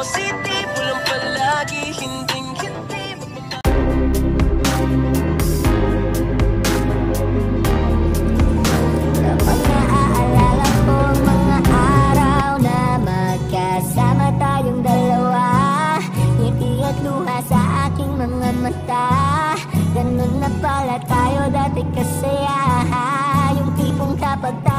positive Walang palagi, hinding hindi Kapag naaalala ko mga araw na magkasama tayong dalawa. Ngiti at luha sa aking mga mata. Ganun na pala tayo dati kasaya Yung tipong kapag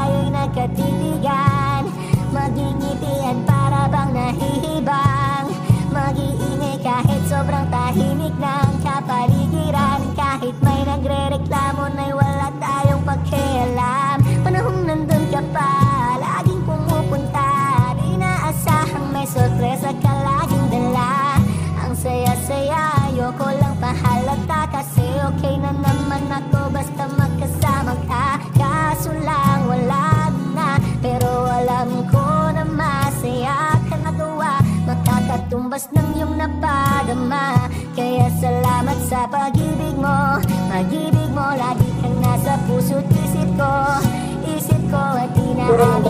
Makakatumbas ng iyong napadama Kaya salamat sa pag-ibig mo. Pag-ibig mo lagi kang nasa puso't isip ko. Isip ko at tinaamin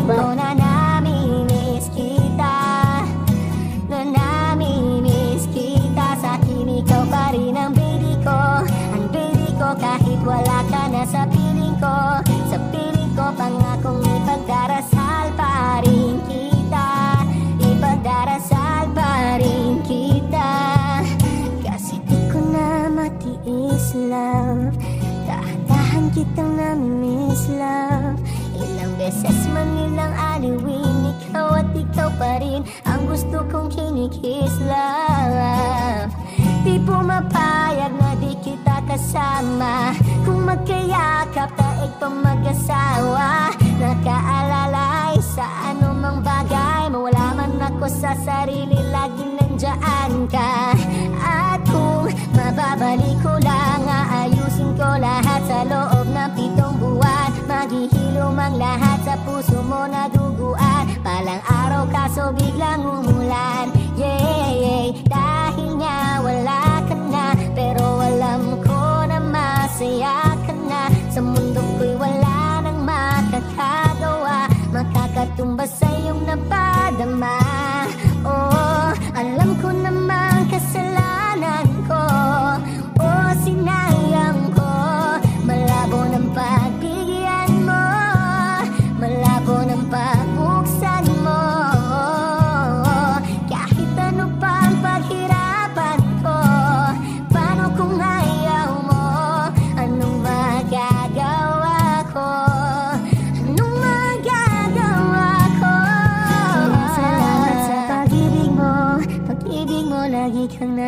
kitang namimiss love. Ilang beses man ilang aliwin Ikaw at ikaw pa rin Ang gusto kong kinikiss love. Di pumapayag na di kita kasama. Kung magkayakap taig pa mag-asawa. Nakaalala sa anumang bagay Mawala man ako sa sarili Laging nandyan ka. At kung mababalik ko ang lahat sa puso mo. Na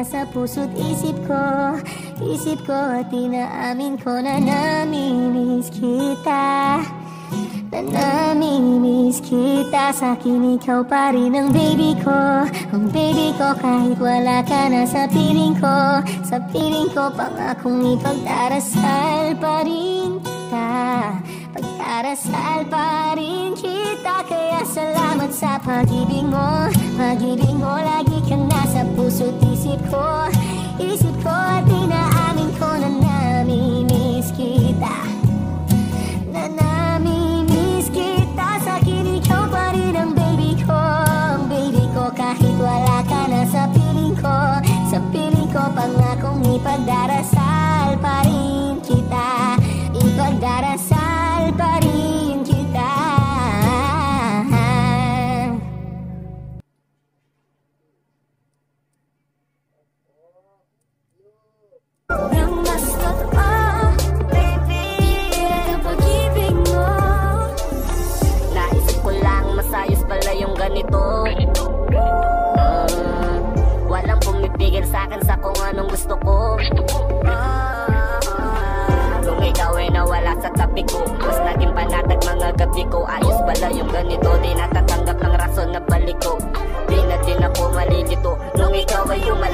nasa puso't isip ko. Isip ko at inaamin ko na namimiss kita. Na namimiss kita. Sa akin ikaw pa rin ang baby ko. Ang baby ko kahit wala ka na sa piling ko. Sa piling ko pangakong ipagdarasal pa rin kita Pagdarasal pa rin kita Kaya salamat sa pag-ibig mo. Pag-ibig mo lagi kang nasa puso't isip ko. Isip ko at inaamin ko na namimiss kita. Na namimiss kita. Sa akin ikaw pa rin ang baby ko. Ang baby ko kahit wala ka na sa piling ko. Sa piling ko pangakong ipagdarasal pa rin kita ganito Di natatanggap ng rason na balik ko. Di na din ako malilito. Nung ikaw ay umalis